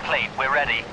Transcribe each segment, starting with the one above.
complete. We're ready.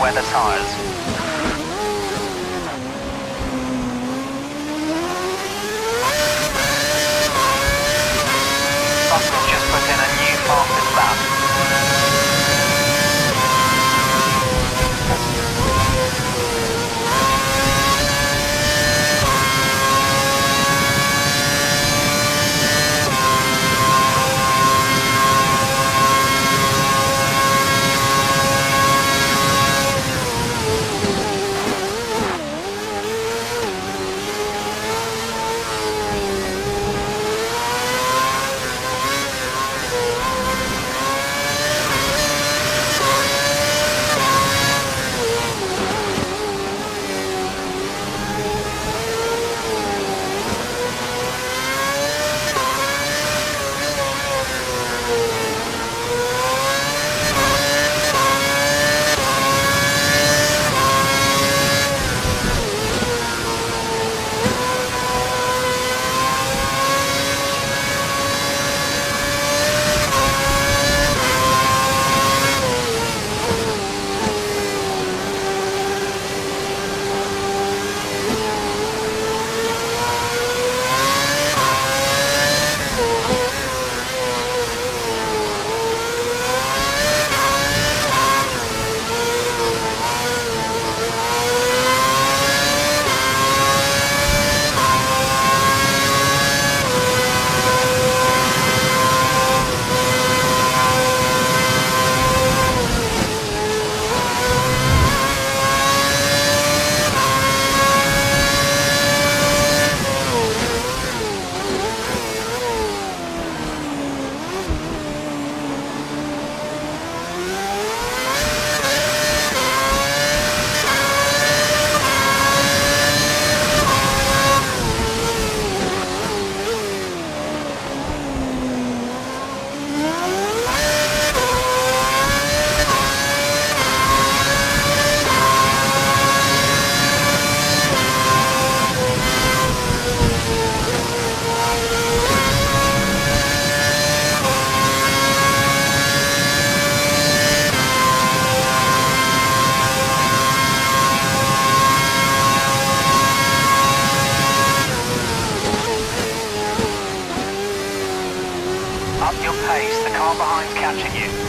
Due pace, the car behind's catching you.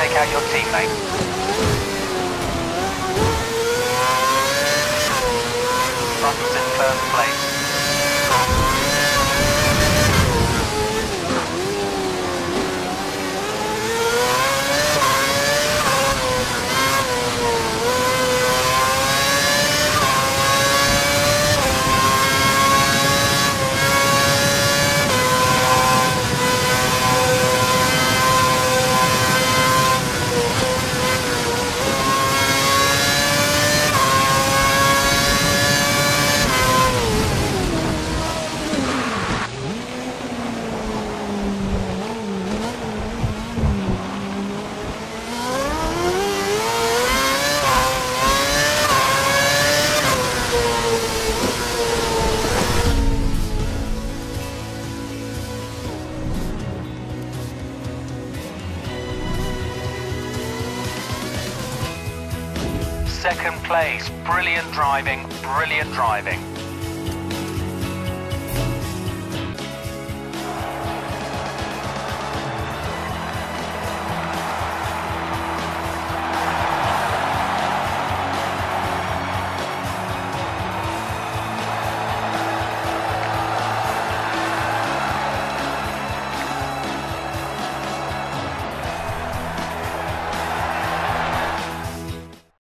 Take out your teammate. Russell's in first place. Second place. Brilliant driving, brilliant driving.